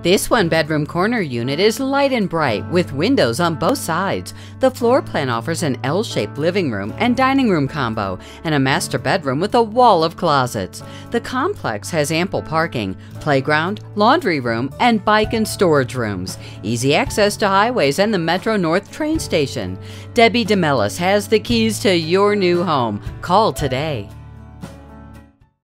This one bedroom corner unit is light and bright with windows on both sides. The floor plan offers an L shaped living room and dining room combo and a master bedroom with a wall of closets. The complex has ample parking, playground, laundry room, and bike and storage rooms. Easy access to highways and the Metro North train station. Debbie DeMelis has the keys to your new home. Call today.